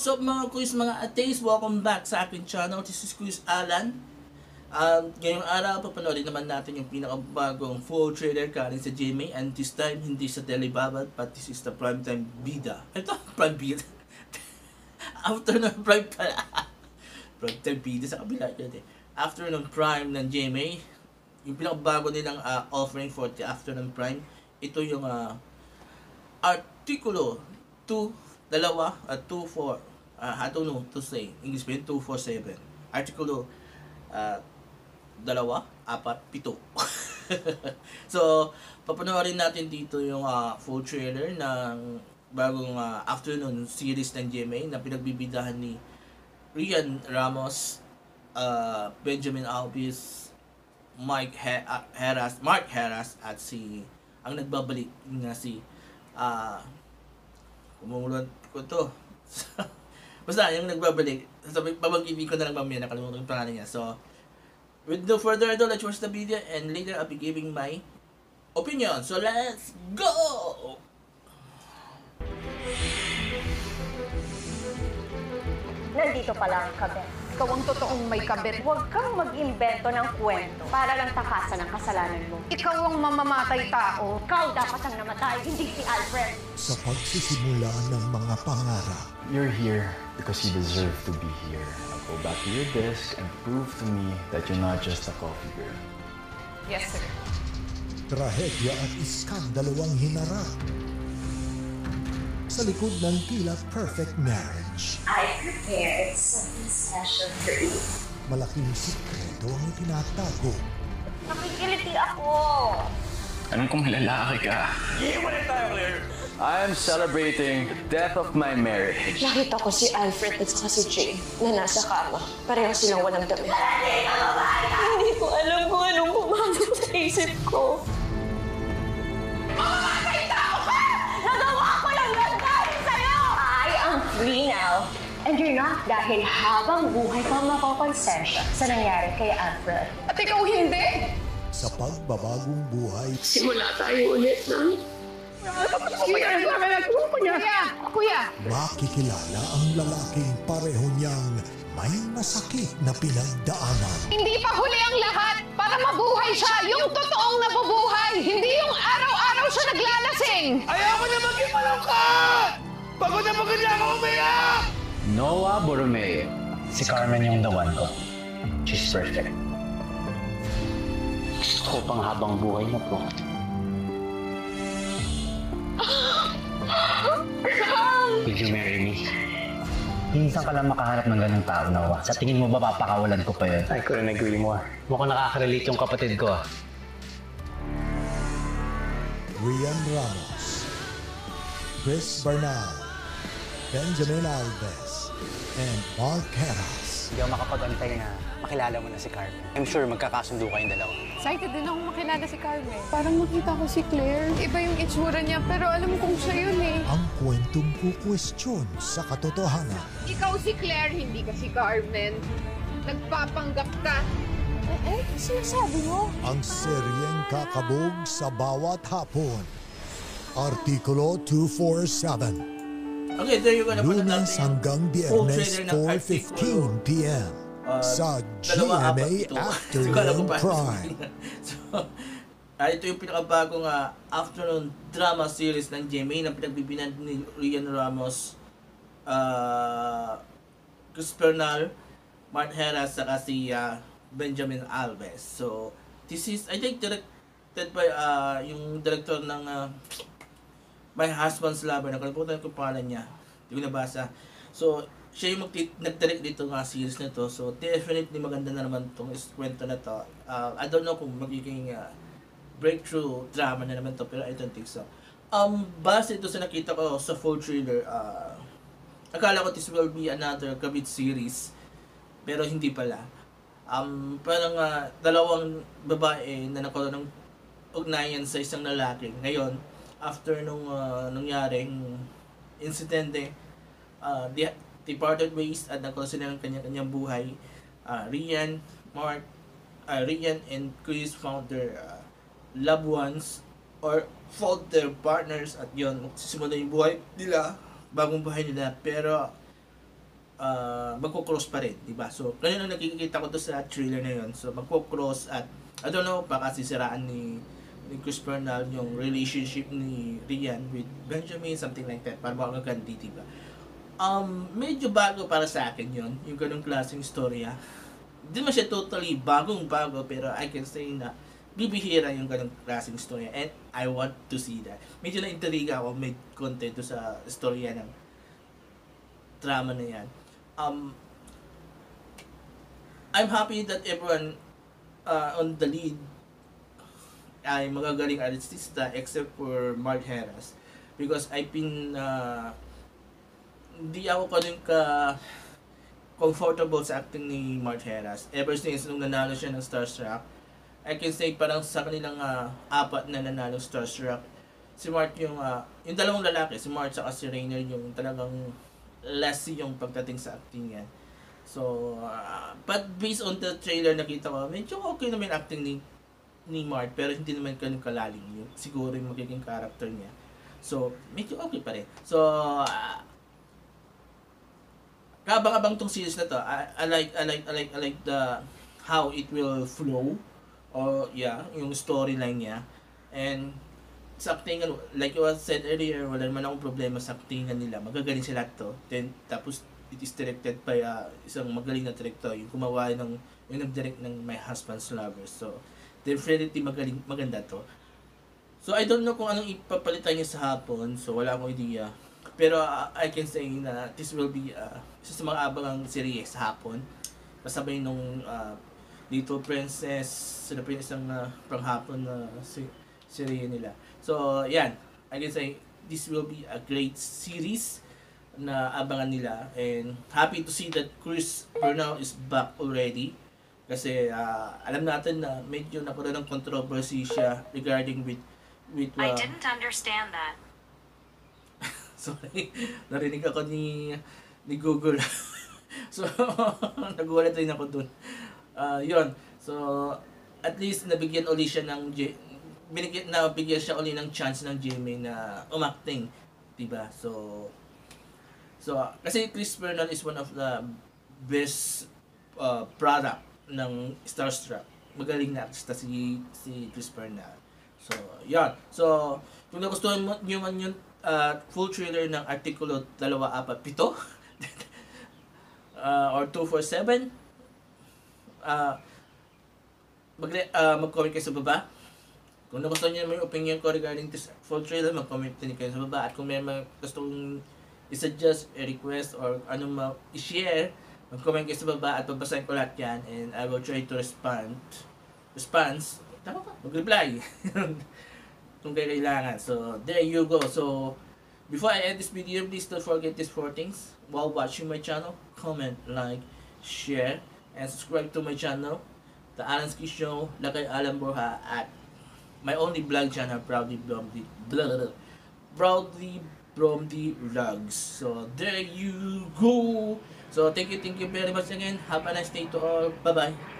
what's up mga quiz, mga ateis? Welcome back sa aking channel. This is Quiz Alan. Um, ngayong araw, papanoodin naman natin yung pinakabagong full trailer galing sa GMA and this time, hindi sa Telebabad, but this is the primetime bida. Ito, prime bida. Afternoon prime pala. primetime bida sa kabila yun eh. Afternoon prime ng GMA, yung pinakabago nilang uh, offering for the afternoon prime, ito yung uh, Artikulo 2, dalawa, at 2, 4. Uh, to say. English pa yun, 2, 4, 7. Artikulo, uh, dalawa, apat, pito. so, papanoorin natin dito yung uh, full trailer ng bagong uh, afternoon series ng GMA na pinagbibidahan ni Rian Ramos, uh, Benjamin Albies, Mike He- uh, Heras, Mark Heras at si ang nagbabalik na si ah umuluan ko to. Basta yung nagbabalik. Sabi, babanggitin ko na lang mamaya, nakalimutan yung pangalan niya. So, with no further ado, let's watch the video and later I'll be giving my opinion. So, let's go! Nandito pala ang kabit. Ikaw ang totoong may kabit. Huwag kang mag-imbento ng kwento para lang takasan ang kasalanan mo. Ikaw ang mamamatay tao. Ikaw dapat ang namatay, hindi si Alfred. sa pagsisimula ng mga pangarap. You're here because you deserve to be here. Now go back to your desk and prove to me that you're not just a coffee girl. Yes, sir. Trahedya at iskandalo ang hinarap. Sa likod ng tila perfect marriage, I prepared something special for you. malaking sikreto ang itinatago. Nakikiliti ako. Alam kong lalaki ka. I'm celebrating the death of my marriage. Nakita ko si Alfred at saka si Jay na nasa kama. Pareho silang walang damit. Hindi ko alam kung anong pumasok sa isip ko. And you're not dahil habang buhay kang mapaponsensya sa nangyari kay Alfred. At ikaw hindi? Sa pagbabagong buhay, Simula tayo ulit ng Kuya, kuya, makikilala ang lalaking pareho niyang may masakit na pinagdaanan. Hindi pa huli ang lahat para mabuhay siya. Yung totoong nabubuhay. Hindi yung araw-araw siya naglalasing. Ayoko na maging malungkot! Pagod na pagod na ako umiyak! Noah Borromeo. Si Carmen yung the one ko. She's perfect. Gusto ko pang habang buhay na po. Will you marry me? Minsan ka lang makahanap ng ganung tao, Noah. Sa tingin mo ba papakawalan ko pa yun? I couldn't agree more. Mukhang nakaka-relate yung kapatid ko ah. Rian Ramos, Chris Bernal, Benjamin Alves, and Mark Heras. Hindi ako makapag-antay na makilala mo na si Carmen. I'm sure magkakasundo kayong dalawa. Excited din ako makilala si Carmen. Parang makita ko si Claire. Iba yung itsura niya, pero alam kong siya yun eh. Ang kwentong kukwestiyon sa katotohanan. Ikaw si Claire, hindi ka si Carmen. Nagpapanggap ka. Eh, eh, sinasabi mo? Ang seryeng kakabog sa bawat hapon. Artikulo 247. Okay, there you go Lunes hanggang Biyernes trailer ng Artikulo. 4.15 p.m. Uh, sa GMA Afternoon Prime. so, ah, ito yung pinakabagong ah, afternoon drama series ng GMA na pinagbibinan ni Rian Ramos, uh, Chris Bernal, Mark Heras, saka si ah, Benjamin Alves. So, this is, I think, directed by ah, yung director ng ah, My Husband's Lover. Nakalimutan ko pangalan niya. Hindi ko nabasa. So, siya yung magti- nag-direct dito nga series na to. So, definitely maganda na naman itong kwento na to. Uh, I don't know kung magiging uh, breakthrough drama na naman to, pero I don't think so. Um, base ito sa nakita ko sa full trailer, uh, akala ko this will be another Kabit series, pero hindi pala. Um, parang uh, dalawang babae na nakaroon ng ugnayan sa isang lalaki. Ngayon, after nung uh, nangyaring insidente, uh, they, they ways at nagkaroon sila ng kanya-kanyang buhay. Uh, Rian, Mark, uh, Rian and Chris found their uh, loved ones or found their partners at yon sisimula yung buhay nila, bagong buhay nila. Pero uh, magko-cross pa rin, di ba? So, ganun ang nakikita ko to sa trailer na yun. So, magko-cross at, I don't know, baka sisiraan ni, ni Chris Bernal yung relationship ni Rian with Benjamin, something like that, para baka magandi, di ba? Um, medyo bago para sa akin yon yung ganung klaseng storya. Hindi man siya totally bagong bago, pero I can say na bibihira yung ganung klaseng storya and I want to see that. Medyo na-intriga ako, may content to sa storya ng drama na yan. Um, I'm happy that everyone uh, on the lead ay magagaling artista except for Mark Harris because I've been uh, hindi ako pa rin ka comfortable sa acting ni Mark Harris ever since nung nanalo siya ng Starstruck I can say parang sa kanilang uh, apat na nanalo Starstruck si Mark yung uh, yung dalawang lalaki si Mark at si Rainer yung talagang less yung pagdating sa acting niya. So uh, but based on the trailer nakita ko medyo okay naman acting ni ni Mark pero hindi naman ganun kalalim yung siguro yung magiging character niya. So medyo okay pa rin. So uh, kabang-abang tong series na to I, I like I like I like I like the how it will flow. Or yeah yung storyline niya. And sa actingan like you said earlier wala naman akong problema sa actingan nila. Magagaling sila to. Then tapos it is directed by uh, isang magaling na director. Yung gumawa ng yung nag-direct ng My Husband's Lover. So definitely magaling maganda to. So I don't know kung anong ipapalitan niya sa hapon. So wala akong idea. Pero uh, I can say na this will be uh, isa sa mga abangang serye sa hapon. Kasabay nung uh, Little Princess sila pa isang uh, panghapon na si serye nila. So yan. I can say this will be a great series na abangan nila. And happy to see that Chris Bernal is back already kasi uh, alam natin na medyo nagkaroon ng controversy siya regarding with with uh, I didn't understand that. sorry. Narinig ako ni ni Google. So nagulat rin ako dun. Uh, yun. So at least nabigyan uli siya ng J binigyan nabigyan siya uli ng chance ng Jamie na umacting diba so so kasi Chris Bernal is one of the best uh, product ng Starstruck. Magaling na artista si si Chris Bernal. So yan so kung nagustuhan mo nyo man yung uh, full trailer ng Artikulo 247 uh, or 247 uh, mag uh, mag-comment kayo sa baba. Kung nagustuhan nyo naman yung opinion ko regarding this full trailer mag-comment din kayo sa baba. At kung may mga gustong i-suggest, i-request or ano ma i-share mag-comment kayo sa baba at babasahin ko lahat yan and I will try to respond response tama ba? mag-reply kung kailangan. So, there you go. So, before I end this video, please don't forget these four things. While watching my channel, comment, like, share, and subscribe to my channel, The Alanski Show, Lakay Alam Borja, at my only vlog channel, Proudly Bromdy, blah, Proudly Bromdy Vlogs. So, there you go. So, thank you, thank you very much again. Have a nice day to all. Bye-bye.